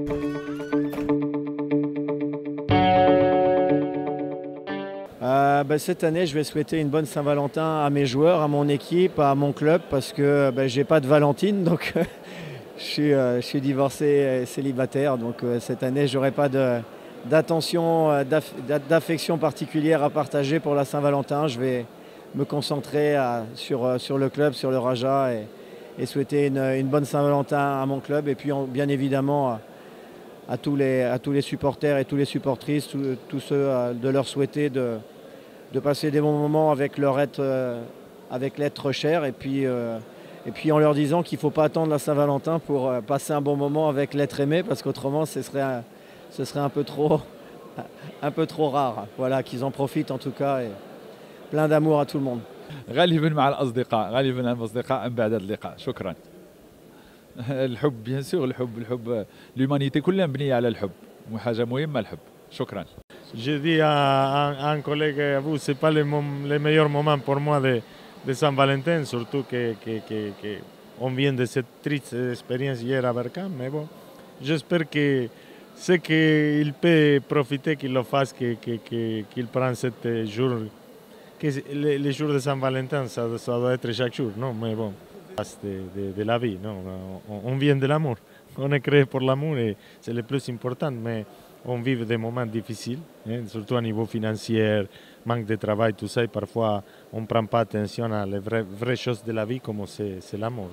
Euh, bah, cette année, je vais souhaiter une bonne Saint-Valentin à mes joueurs, à mon équipe, à mon club, parce que bah, j'ai pas de Valentine, donc je, suis, euh, je, suis, divorcé et célibataire. Donc euh, cette année, j'aurai pas d'attention, d'affection particulière à partager pour la Saint-Valentin. Je vais me concentrer sur, le club, sur le Raja et, souhaiter une, bonne Saint-Valentin à mon club. Et puis en, bien évidemment à, à, tous les, à tous les supporters et tous les supportrices, tous, tous ceux de leur souhaiter de de passer des bons moments avec leur être, euh, avec l'être cher et puis, euh, et puis en leur disant qu'il ne faut pas attendre la Saint-Valentin pour euh, passer un bon moment avec l'être aimé parce qu'autrement ce serait, un, ce serait un, peu trop, un peu trop rare. Voilà, qu'ils en profitent en tout cas et plein d'amour à tout le monde. غالبا مع الاصدقاء غالبا مع الاصدقاء ام بعد اللقاء شكرا الحب بيان سور الحب الحب لومانيتي كلها مبنيه على الحب وحاجه مهمه الحب شكرا Je dis à, à, à un collègue, à vous, ce n'est pas le, le, meilleur moment pour moi de, de Saint-Valentin, surtout qu'on que, que, que vient de cette triste expérience hier à Berkham. Mais bon, j'espère que ce qu'il peut profiter, qu'il le fasse, qu'il que, que, prenne ce jour. Que les, les jours de Saint-Valentin, ça, ça, doit être chaque jour, non Mais bon, c'est de, de, de, la vie, non on, on vient de l'amour. On est créé pour l'amour et c'est le plus important. Mais on vit des moments difficiles, hein, surtout au niveau financier, manque de travail, tout ça, et parfois on ne prend pas attention à les vraies, vraies choses de la vie comme c'est l'amour.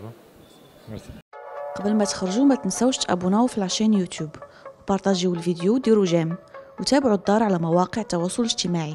Merci. قبل ما تخرجوا ما تنسوش تابوناو في العشان يوتيوب وبارطاجيو الفيديو وديروا جيم وتابعوا الدار على مواقع التواصل الاجتماعي